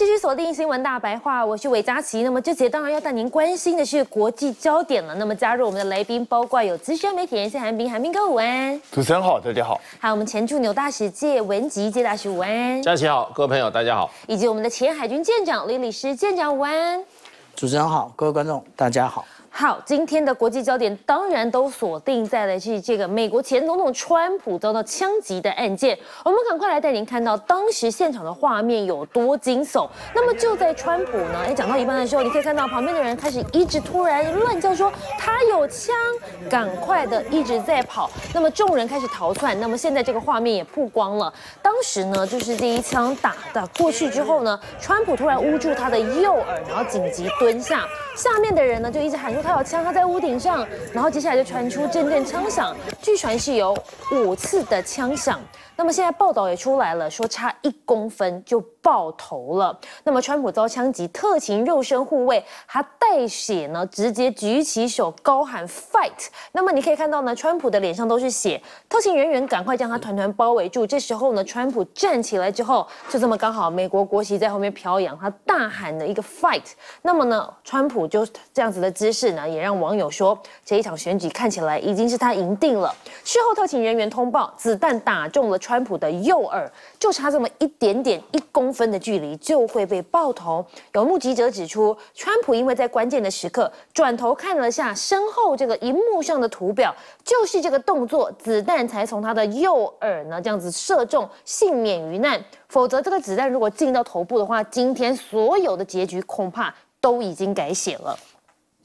继续锁定新闻大白话，我是韦佳琪。那么这节当然要带您关心的是国际焦点了。那么加入我们的来宾包括有资深媒体人谢寒冰，寒冰哥午安；主持人好，大家好；还有我们前驻纽大使界文吉界大使午安；佳琪好，各位朋友大家好；以及我们的前海军舰长李李师舰长午安。主持人好，各位观众大家好。好，今天的国际焦点当然都锁定在了是这个美国前总统川普遭到枪击的案件。我们赶快来带您看到当时现场的画面有多惊悚。那么就在川普呢，哎，讲到一半的时候，你可以看到旁边的人开始一直突然乱叫说他有枪，赶快的一直在跑。那么众人开始逃窜。那么现在这个画面也曝光了，当时呢就是这一枪打的过去之后呢，川普突然捂住他的右耳，然后紧急蹲下，下面的人呢就一直喊。他有枪，他在屋顶上，然后接下来就传出阵阵枪响，据传是有五次的枪响。那么现在报道也出来了，说差一公分就爆头了。那么川普遭枪击，特勤肉身护卫他带血呢，直接举起手高喊 fight。那么你可以看到呢，川普的脸上都是血，特勤人员赶快将他团团包围住。这时候呢，川普站起来之后，就这么刚好美国国旗在后面飘扬，他大喊的一个 fight。那么呢，川普就这样子的姿势呢，也让网友说这一场选举看起来已经是他赢定了。事后特勤人员通报，子弹打中了。川川普的右耳就差这么一点点一公分的距离就会被爆头。有目击者指出，川普因为在关键的时刻转头看了下身后这个荧幕上的图表，就是这个动作，子弹才从他的右耳呢这样子射中，幸免于难。否则这个子弹如果进到头部的话，今天所有的结局恐怕都已经改写了。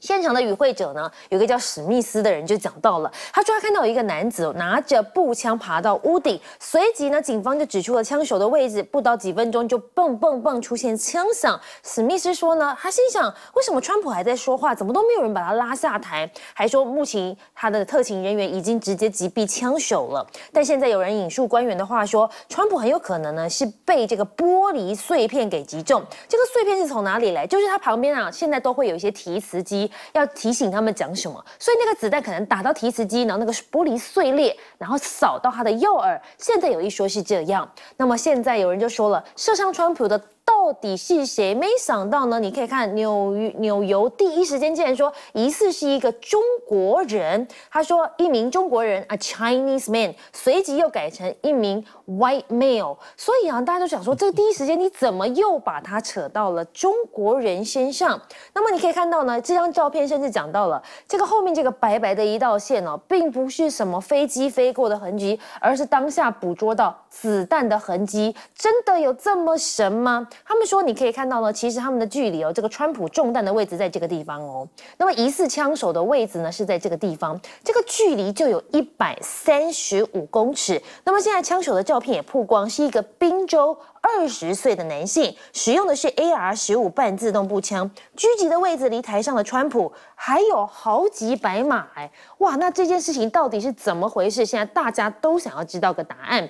现场的与会者呢，有个叫史密斯的人就讲到了，他说他看到有一个男子拿着步枪爬到屋顶，随即呢，警方就指出了枪手的位置，不到几分钟就蹦蹦蹦出现枪响。史密斯说呢，他心想，为什么川普还在说话，怎么都没有人把他拉下台？还说目前他的特勤人员已经直接击毙枪手了。但现在有人引述官员的话说，川普很有可能呢是被这个玻璃碎片给击中。这个碎片是从哪里来？就是他旁边啊，现在都会有一些提词机。要提醒他们讲什么，所以那个子弹可能打到提词机，然后那个玻璃碎裂，然后扫到他的右耳。现在有一说是这样，那么现在有人就说了，射伤川普的。到底是谁？没想到呢！你可以看纽纽邮第一时间竟然说疑似是一个中国人。他说一名中国人，a Chinese man，随即又改成一名 white male。所以啊，大家都想说，这个第一时间你怎么又把它扯到了中国人身上？那么你可以看到呢，这张照片甚至讲到了这个后面这个白白的一道线哦，并不是什么飞机飞过的痕迹，而是当下捕捉到子弹的痕迹。真的有这么神吗？他们说，你可以看到呢，其实他们的距离哦，这个川普中弹的位置在这个地方哦，那么疑似枪手的位置呢是在这个地方，这个距离就有一百三十五公尺。那么现在枪手的照照片也曝光，是一个宾州二十岁的男性，使用的是 AR 十五半自动步枪，狙击的位置离台上的川普还有好几百码哎，哇，那这件事情到底是怎么回事？现在大家都想要知道个答案。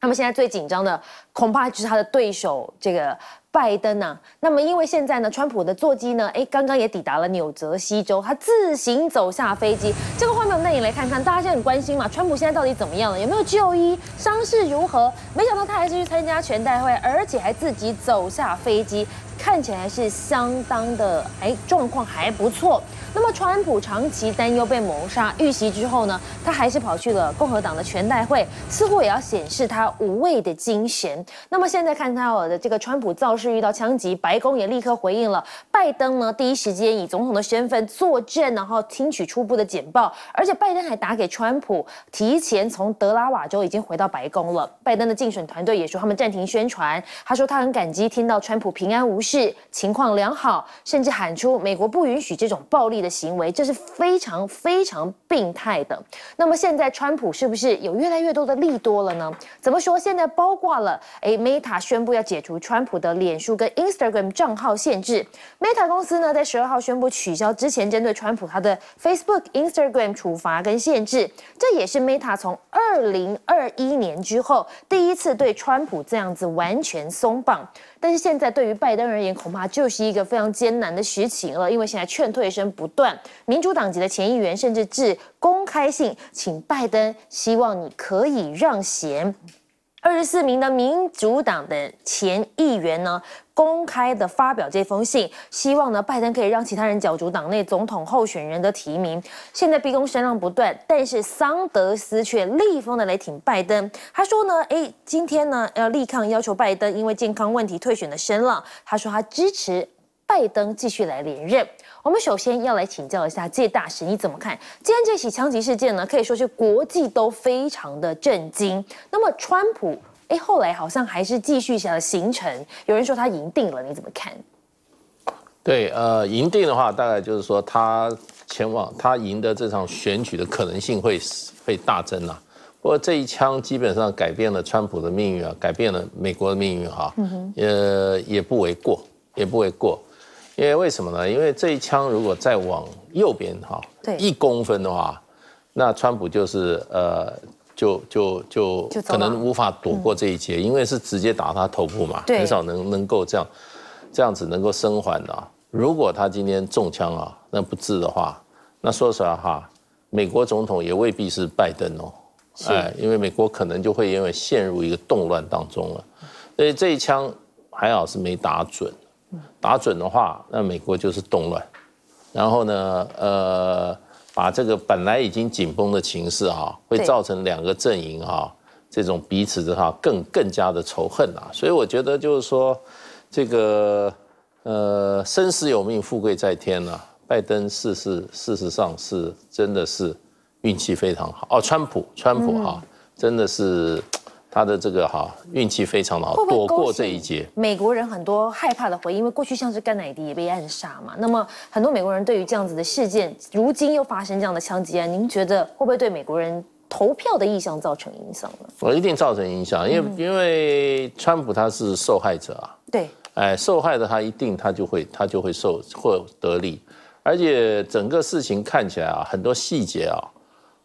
那么现在最紧张的恐怕就是他的对手这个拜登呐。那么因为现在呢，川普的座机呢，哎，刚刚也抵达了纽泽西州，他自行走下飞机。这个画面我们带你来看看，大家现在很关心嘛，川普现在到底怎么样了？有没有就医？伤势如何？没想到他还是去参加全代会，而且还自己走下飞机。看起来是相当的，哎，状况还不错。那么，川普长期担忧被谋杀遇袭之后呢，他还是跑去了共和党的全代会，似乎也要显示他无畏的精神。那么现在看到的这个川普造势遇到枪击，白宫也立刻回应了。拜登呢，第一时间以总统的身份坐镇，然后听取初步的简报。而且拜登还打给川普，提前从德拉瓦州已经回到白宫了。拜登的竞选团队也说他们暂停宣传，他说他很感激听到川普平安无事。情况良好，甚至喊出美国不允许这种暴力的行为，这是非常非常病态的。那么现在川普是不是有越来越多的利多了呢？怎么说？现在包括了，哎，Meta 宣布要解除川普的脸书跟 Instagram 账号限制。Meta 公司呢，在十二号宣布取消之前针对川普他的 Facebook、Instagram 处罚跟限制，这也是 Meta 从二零二一年之后第一次对川普这样子完全松绑。但是现在对于拜登而言，恐怕就是一个非常艰难的事情了，因为现在劝退声不断，民主党籍的前议员甚至致公开信，请拜登，希望你可以让贤。二十四名的民主党的前议员呢，公开的发表这封信，希望呢拜登可以让其他人角逐党内总统候选人的提名。现在逼宫声浪不断，但是桑德斯却力风的来挺拜登。他说呢，哎，今天呢要力抗要求拜登因为健康问题退选的声浪。他说他支持拜登继续来连任。我们首先要来请教一下谢大使，你怎么看今天这起枪击事件呢？可以说是国际都非常的震惊。那么川普，哎，后来好像还是继续想行程，有人说他赢定了，你怎么看？对，呃，赢定的话，大概就是说他前往他赢得这场选举的可能性会会大增啊。不过这一枪基本上改变了川普的命运啊，改变了美国的命运哈，呃，也不为过，也不为过。因为为什么呢？因为这一枪如果再往右边哈，对，一公分的话，那川普就是呃，就就就可能无法躲过这一劫，因为是直接打他头部嘛，很少能能够这样这样子能够生还的。如果他今天中枪啊，那不治的话，那说实话哈，美国总统也未必是拜登哦，哎，因为美国可能就会因为陷入一个动乱当中了，所以这一枪还好是没打准。打准的话，那美国就是动乱，然后呢，呃，把这个本来已经紧绷的情势哈，会造成两个阵营哈，这种彼此的哈更更加的仇恨啊。所以我觉得就是说，这个呃，生死有命，富贵在天呐。拜登事实事实上是真的是运气非常好哦，川普川普哈真的是。他的这个哈运气非常的好，躲过这一劫。美国人很多害怕的回忆，因为过去像是甘乃迪也被暗杀嘛。那么很多美国人对于这样子的事件，如今又发生这样的枪击案，您觉得会不会对美国人投票的意向造成影响呢？我一定造成影响，因为因为川普他是受害者啊。对，哎，受害的他一定他就会他就会受或得利，而且整个事情看起来啊，很多细节啊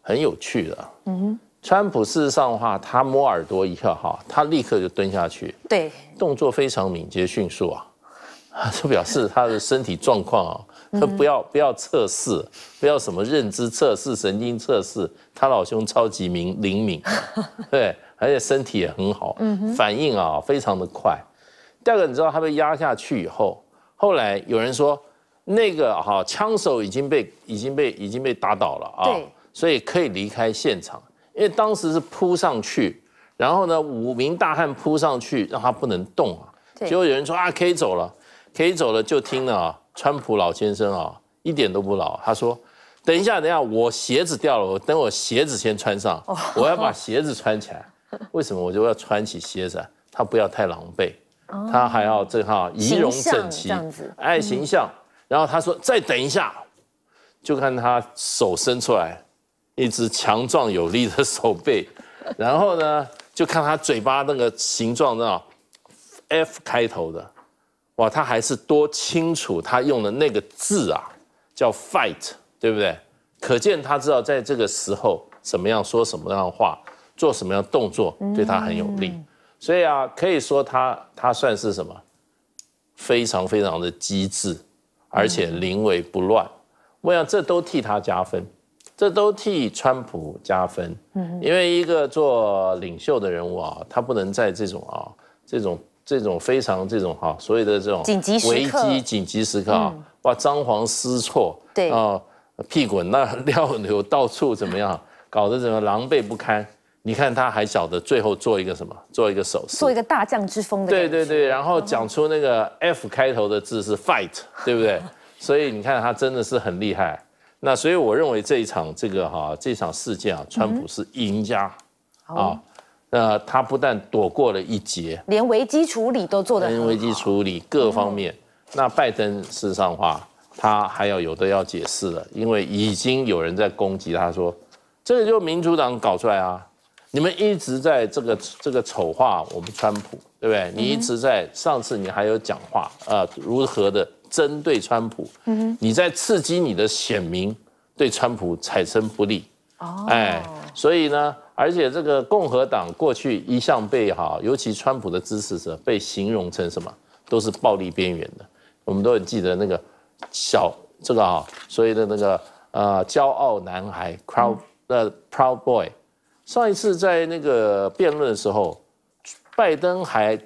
很有趣的。嗯哼。川普事实上的话，他摸耳朵一下哈，他立刻就蹲下去，对，动作非常敏捷迅速啊，就表示他的身体状况啊，他不要不要测试，不要什么认知测试、神经测试，他老兄超级敏灵敏，对，而且身体也很好，反应啊非常的快。第二个，你知道他被压下去以后，后来有人说那个哈枪手已经被已经被已经被打倒了啊，所以可以离开现场。因为当时是扑上去，然后呢，五名大汉扑上去，让他不能动啊。结果有人说啊，可以走了，可以走了，就听了啊，川普老先生啊，一点都不老。他说：“等一下，等一下，我鞋子掉了，我等我鞋子先穿上，我要把鞋子穿起来。为什么我就要穿起鞋子？他不要太狼狈，他还要这哈仪容整齐，爱，形象。然后他说再等一下，就看他手伸出来。”一只强壮有力的手背，然后呢，就看他嘴巴那个形状，那 F 开头的，哇，他还是多清楚，他用的那个字啊，叫 fight，对不对？可见他知道在这个时候怎么样说什么样的话，做什么样动作对他很有利。所以啊，可以说他他算是什么？非常非常的机智，而且临危不乱。我想这都替他加分。这都替川普加分，嗯，因为一个做领袖的人物啊，他不能在这种啊，这种这种非常这种哈，所谓的这种紧急危机紧急时刻啊，哇，张皇失措，对。啊，屁滚那尿流到处怎么样，搞得怎么狼狈不堪？你看他还晓得最后做一个什么，做一个手势，做一个大将之风的，对对对，然后讲出那个 F 开头的字是 fight，对不对？所以你看他真的是很厉害。那所以我认为这一场这个哈这场事件啊，川普是赢家啊。那他不但躲过了一劫，连危机处理都做得很好。危机处理各方面，那拜登事实上话，他还要有的要解释了，因为已经有人在攻击他说，这个就民主党搞出来啊，你们一直在这个这个丑化我们川普，对不对？你一直在上次你还有讲话啊，如何的？针对川普，你在刺激你的选民对川普产生不利，哦。哎，所以呢，而且这个共和党过去一向被哈，尤其川普的支持者被形容成什么，都是暴力边缘的。我们都很记得那个小这个哈，所谓的那个呃骄傲男孩 proud 呃 proud boy，上一次在那个辩论的时候，拜登还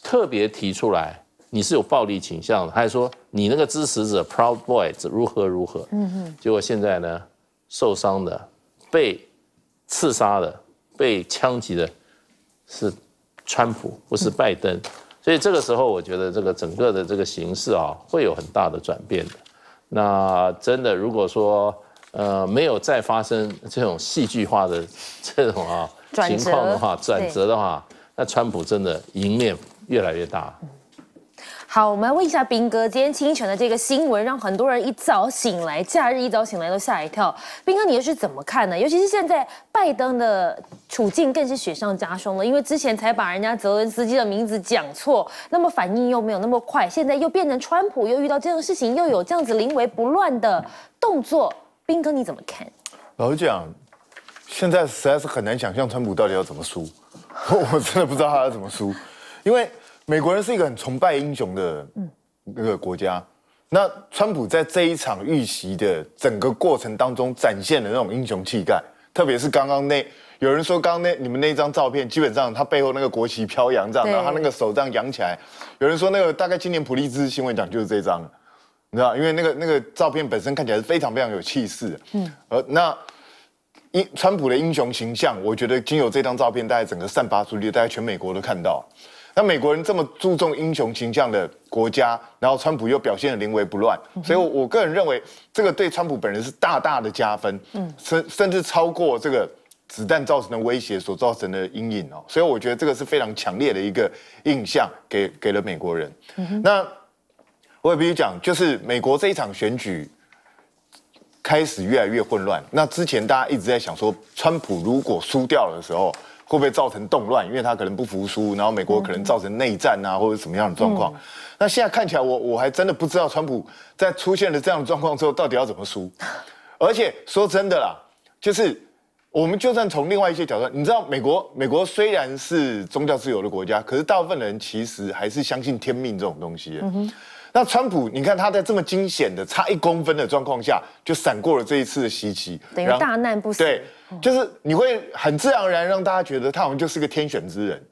特别提出来，你是有暴力倾向的，还是说你那个支持者 Proud Boys 如何如何，嗯哼，结果现在呢，受伤的、被刺杀的、被枪击的是川普，不是拜登，所以这个时候我觉得这个整个的这个形势啊，会有很大的转变的。那真的如果说呃没有再发生这种戏剧化的这种啊情况的话，转折的话。那川普真的赢面越来越大。好，我们来问一下兵哥，今天侵权的这个新闻，让很多人一早醒来，假日一早醒来都吓一跳。兵哥，你又是怎么看呢？尤其是现在拜登的处境更是雪上加霜了，因为之前才把人家泽伦斯基的名字讲错，那么反应又没有那么快，现在又变成川普又遇到这样的事情，又有这样子临危不乱的动作。兵哥你怎么看？老实讲，现在实在是很难想象川普到底要怎么输。我真的不知道他要怎么输，因为美国人是一个很崇拜英雄的那个国家。那川普在这一场遇袭的整个过程当中，展现了那种英雄气概。特别是刚刚那有人说，刚刚那你们那张照片，基本上他背后那个国旗飘扬这样，然后他那个手这样扬起来。有人说那个大概今年普利兹新闻奖就是这张，你知道，因为那个那个照片本身看起来是非常非常有气势。嗯，而那。英川普的英雄形象，我觉得经由这张照片，大概整个散发出去，大概全美国都看到。那美国人这么注重英雄形象的国家，然后川普又表现的临危不乱，所以，我我个人认为，这个对川普本人是大大的加分，嗯，甚甚至超过这个子弹造成的威胁所造成的阴影哦。所以，我觉得这个是非常强烈的一个印象，给给了美国人。那我也必须讲，就是美国这一场选举。开始越来越混乱。那之前大家一直在想说，川普如果输掉的时候，会不会造成动乱？因为他可能不服输，然后美国可能造成内战啊，或者什么样的状况。那现在看起来，我我还真的不知道川普在出现了这样的状况之后，到底要怎么输。而且说真的啦，就是我们就算从另外一些角度，你知道，美国美国虽然是宗教自由的国家，可是大部分人其实还是相信天命这种东西。那川普，你看他在这么惊险的差一公分的状况下，就闪过了这一次的袭击，等于大难不死。对，就是你会很自然而然让大家觉得他好像就是个天选之人，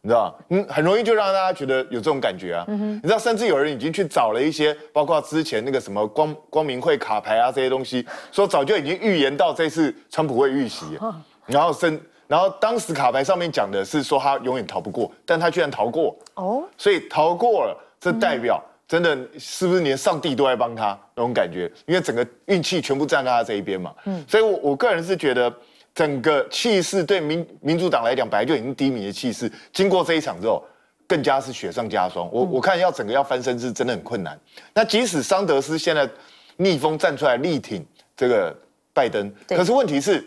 你知道？嗯，很容易就让大家觉得有这种感觉啊。你知道，甚至有人已经去找了一些，包括之前那个什么光光明会卡牌啊这些东西，说早就已经预言到这次川普会遇袭，然后甚然后当时卡牌上面讲的是说他永远逃不过，但他居然逃过。哦，所以逃过了，这代表。真的是不是连上帝都在帮他那种感觉？因为整个运气全部站在他这一边嘛。嗯，所以，我我个人是觉得，整个气势对民民主党来讲，本来就已经低迷的气势，经过这一场之后，更加是雪上加霜。我我看要整个要翻身是真的很困难。那即使桑德斯现在逆风站出来力挺这个拜登，可是问题是，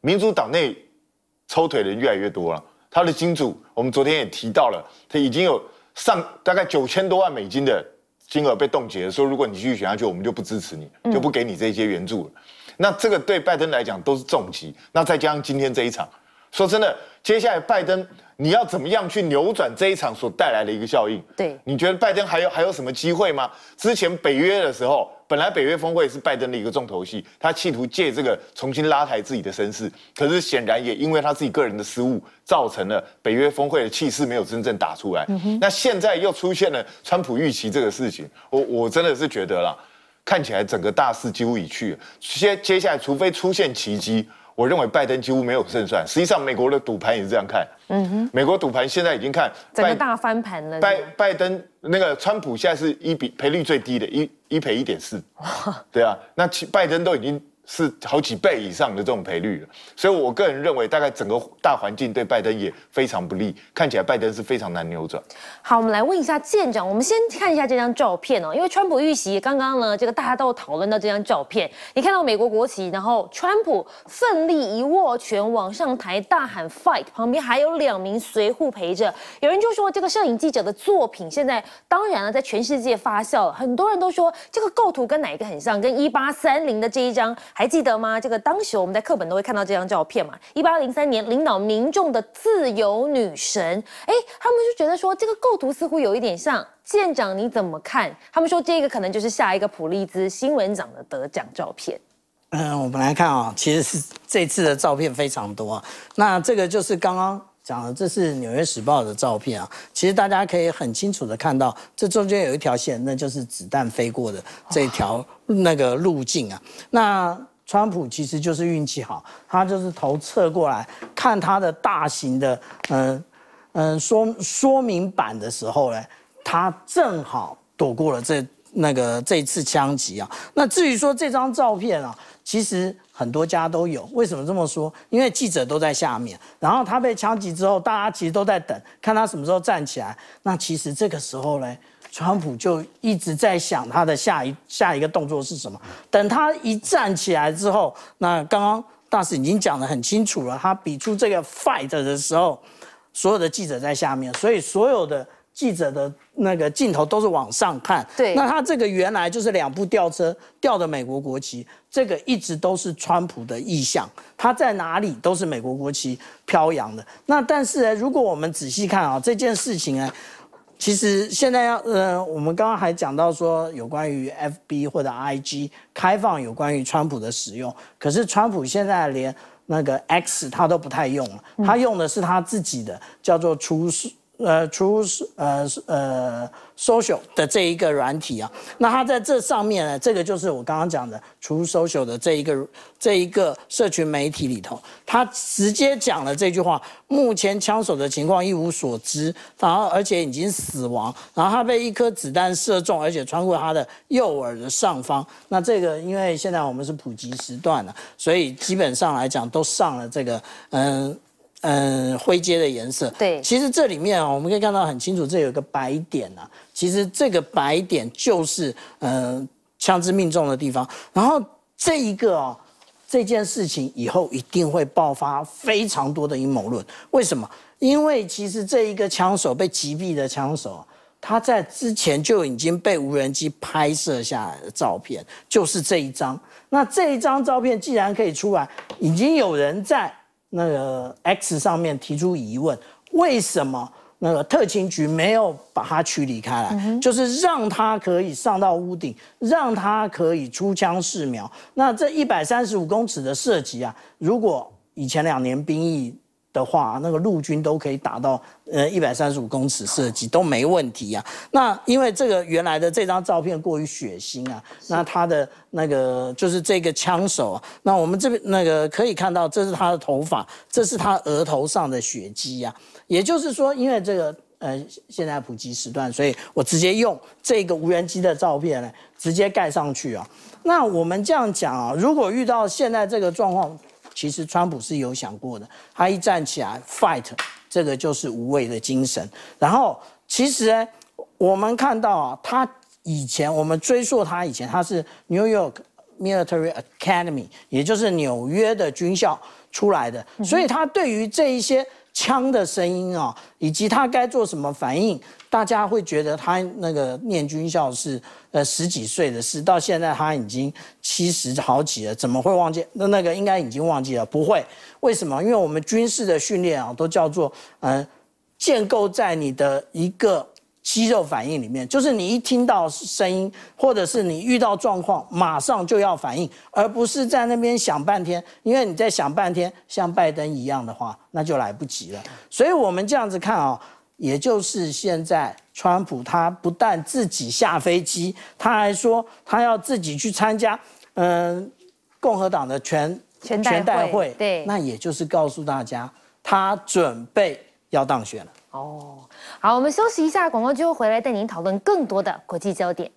民主党内抽腿的人越来越多了。他的金主，我们昨天也提到了，他已经有。上大概九千多万美金的金额被冻结，说如果你继续选下去，我们就不支持你，就不给你这些援助了。那这个对拜登来讲都是重击。那再加上今天这一场，说真的，接下来拜登你要怎么样去扭转这一场所带来的一个效应？对，你觉得拜登还有还有什么机会吗？之前北约的时候。本来北约峰会是拜登的一个重头戏，他企图借这个重新拉抬自己的声势，可是显然也因为他自己个人的失误，造成了北约峰会的气势没有真正打出来。那现在又出现了川普预期这个事情，我我真的是觉得啦，看起来整个大势几乎已去，接接下来除非出现奇迹。我认为拜登几乎没有胜算。实际上，美国的赌盘也是这样看。嗯哼，美国赌盘现在已经看整个大翻盘了。拜拜登那个川普现在是一比赔率最低的，一一赔一点四。对啊，那其拜登都已经。是好几倍以上的这种赔率了，所以我个人认为，大概整个大环境对拜登也非常不利，看起来拜登是非常难扭转。好，我们来问一下舰长，我们先看一下这张照片哦，因为川普遇袭，刚刚呢，这个大家都讨论到这张照片，你看到美国国旗，然后川普奋力一握拳往上抬，大喊 fight，旁边还有两名随护陪着，有人就说这个摄影记者的作品现在当然了，在全世界发酵了，很多人都说这个构图跟哪一个很像，跟一八三零的这一张。还记得吗？这个当时我们在课本都会看到这张照片嘛。一八零三年领导民众的自由女神，哎，他们就觉得说这个构图似乎有一点像。舰长你怎么看？他们说这个可能就是下一个普利兹新闻奖的得奖照片。嗯，我们来看啊，其实是这次的照片非常多。那这个就是刚刚讲的，这是《纽约时报》的照片啊。其实大家可以很清楚的看到，这中间有一条线，那就是子弹飞过的这条那个路径啊。那川普其实就是运气好，他就是头侧过来看他的大型的嗯嗯说说明版的时候呢，他正好躲过了这那个这次枪击啊。那至于说这张照片啊，其实。很多家都有，为什么这么说？因为记者都在下面，然后他被枪击之后，大家其实都在等，看他什么时候站起来。那其实这个时候呢，川普就一直在想他的下一下一个动作是什么。等他一站起来之后，那刚刚大使已经讲得很清楚了，他比出这个 fight 的时候，所有的记者在下面，所以所有的。记者的那个镜头都是往上看，对。那他这个原来就是两部吊车吊的美国国旗，这个一直都是川普的意向，他在哪里都是美国国旗飘扬的。那但是呢，如果我们仔细看啊，这件事情呢，其实现在要呃，我们刚刚还讲到说有关于 FB 或者 IG 开放有关于川普的使用，可是川普现在连那个 X 他都不太用了，他用的是他自己的叫做出事。呃，除呃呃 social 的这一个软体啊，那它在这上面呢，这个就是我刚刚讲的除 social 的这一个这一个社群媒体里头，他直接讲了这句话：目前枪手的情况一无所知，然后而且已经死亡，然后他被一颗子弹射中，而且穿过他的右耳的上方。那这个因为现在我们是普及时段了，所以基本上来讲都上了这个嗯。嗯，灰阶的颜色。对，其实这里面啊，我们可以看到很清楚，这有一个白点啊。其实这个白点就是嗯枪支命中的地方。然后这一个啊，这件事情以后一定会爆发非常多的阴谋论。为什么？因为其实这一个枪手被击毙的枪手，他在之前就已经被无人机拍摄下来的照片，就是这一张。那这一张照片既然可以出来，已经有人在。那个 X 上面提出疑问，为什么那个特勤局没有把他驱离开来？就是让他可以上到屋顶，让他可以出枪试瞄。那这一百三十五公尺的射击啊，如果以前两年兵役。的话，那个陆军都可以打到呃一百三十五公尺射击都没问题啊。那因为这个原来的这张照片过于血腥啊，那他的那个就是这个枪手啊，那我们这边那个可以看到，这是他的头发，这是他额头上的血迹啊。也就是说，因为这个呃现在普及时段，所以我直接用这个无人机的照片呢，直接盖上去啊。那我们这样讲啊，如果遇到现在这个状况。其实川普是有想过的，他一站起来 fight，这个就是无畏的精神。然后其实，我们看到啊，他以前我们追溯他以前，他是 New York Military Academy，也就是纽约的军校出来的，所以他对于这一些。枪的声音啊，以及他该做什么反应，大家会觉得他那个念军校是呃十几岁的事，到现在他已经七十好几了，怎么会忘记？那那个应该已经忘记了，不会？为什么？因为我们军事的训练啊，都叫做嗯，建构在你的一个。肌肉反应里面，就是你一听到声音，或者是你遇到状况，马上就要反应，而不是在那边想半天。因为你在想半天，像拜登一样的话，那就来不及了。所以我们这样子看啊，也就是现在川普他不但自己下飞机，他还说他要自己去参加，嗯，共和党的全全全代会，对，那也就是告诉大家，他准备要当选了。哦。好，我们休息一下，广告之后回来带您讨论更多的国际焦点。